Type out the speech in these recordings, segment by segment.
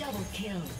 Double kill.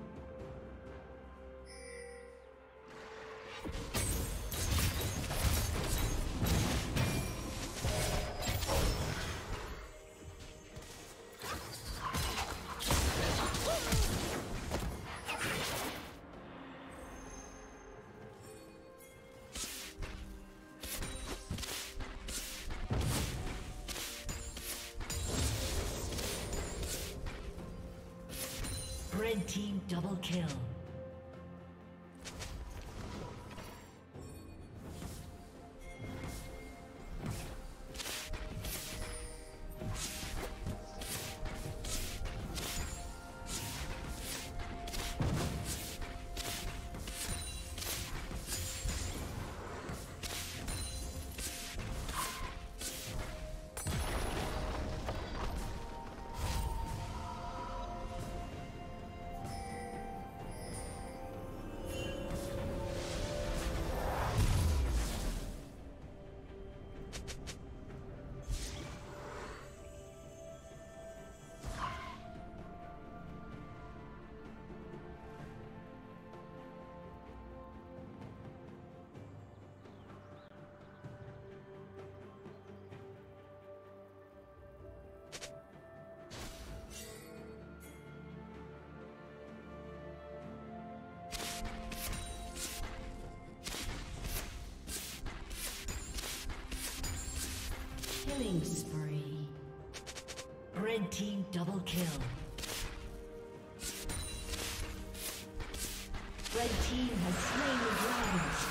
Killing spree. Red team double kill. Red team has slain the dragon.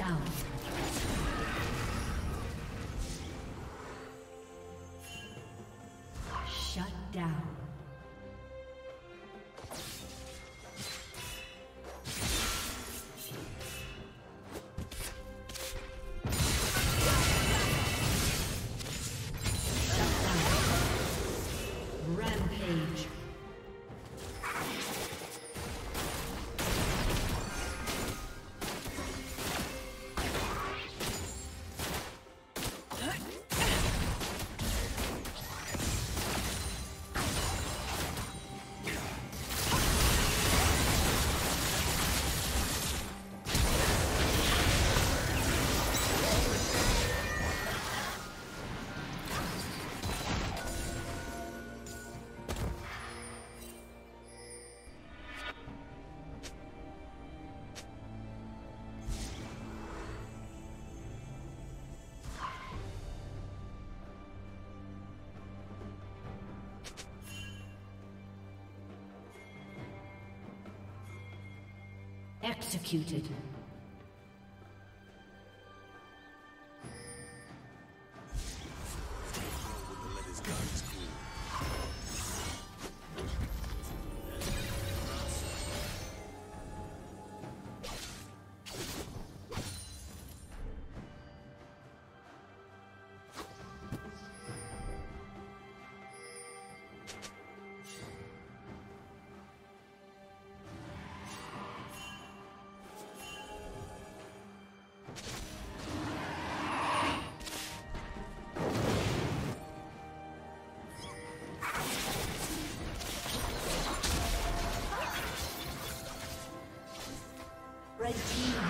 Down. Shut down. Executed. Red team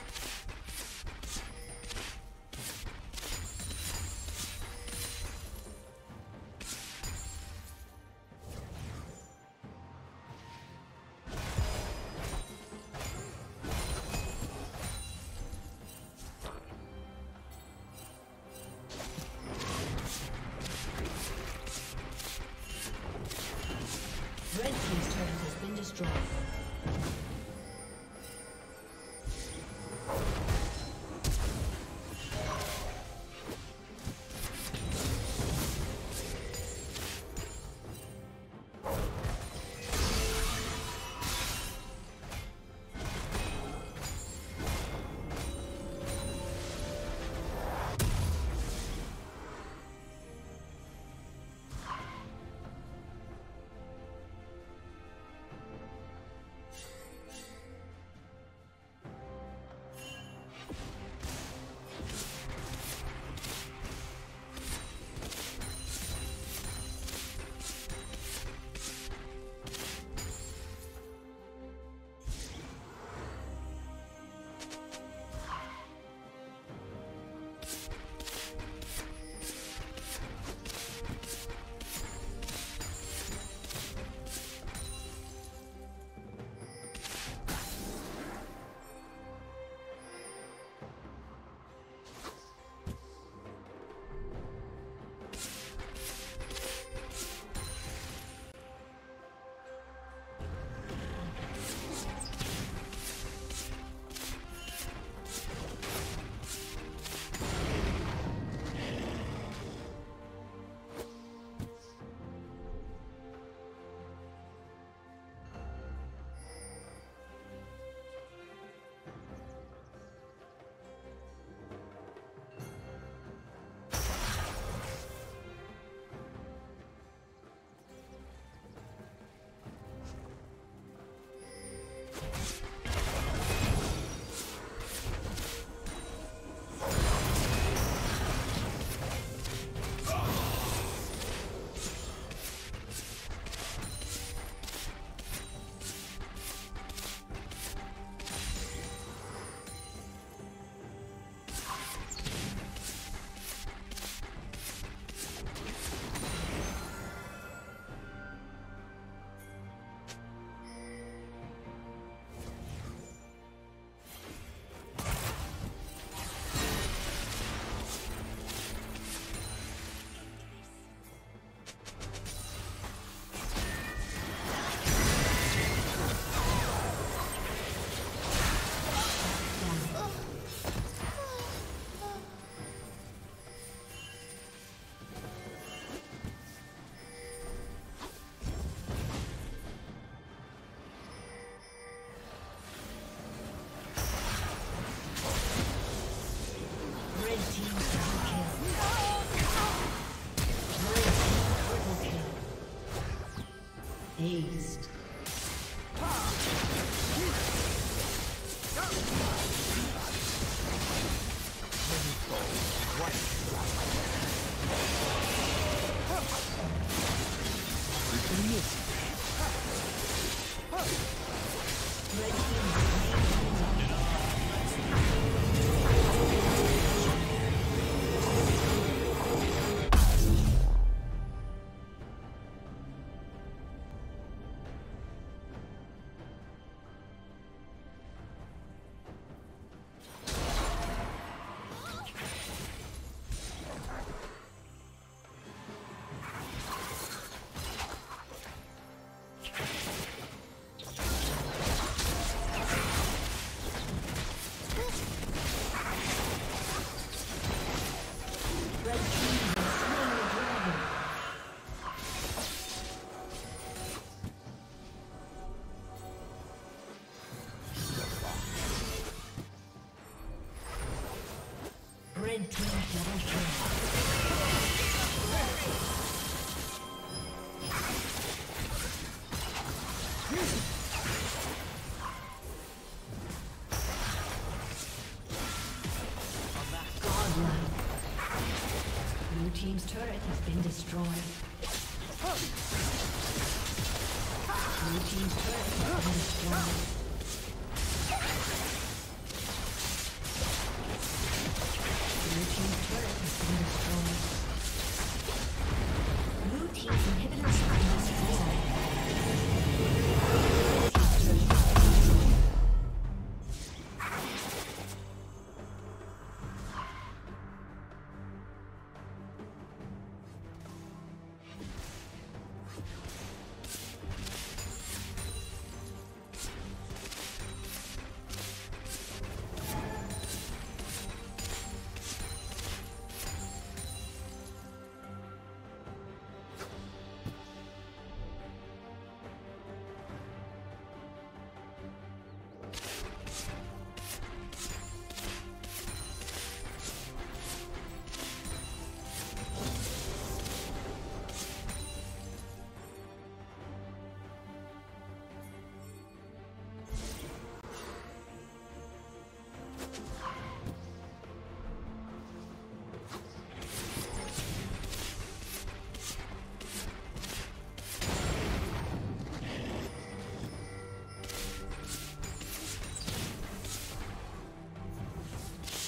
Destroyed.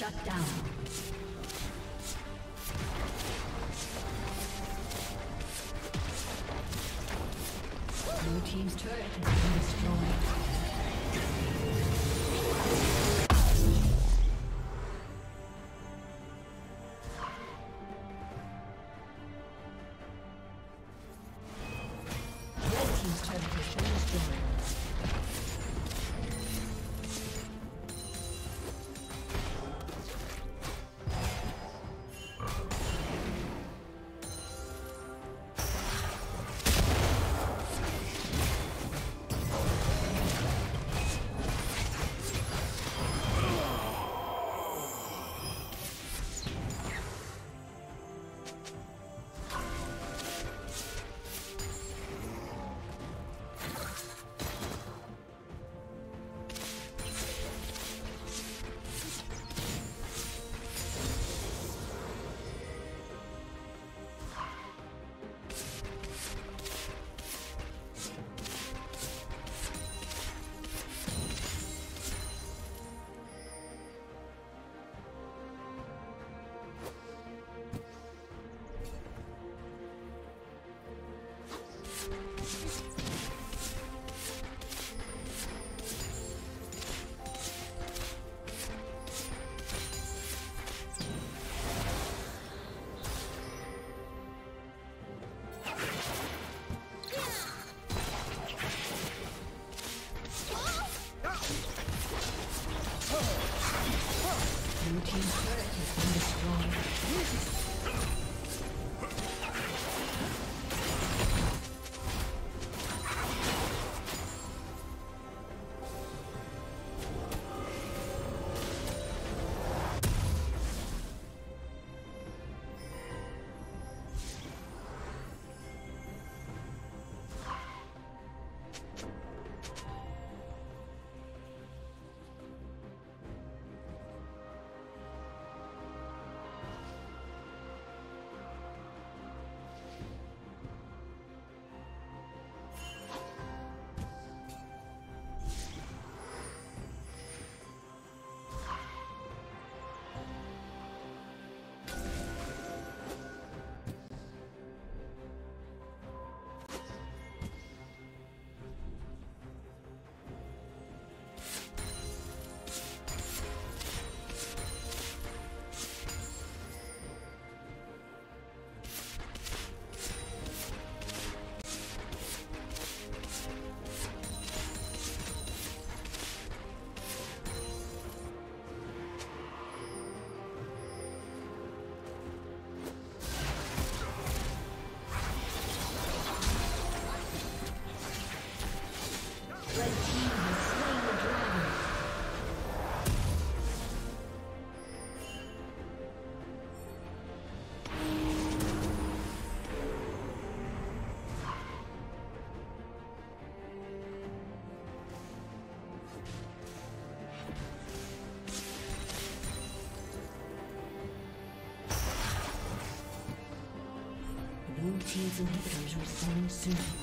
Shut down. Team's inhibitor is respawning soon.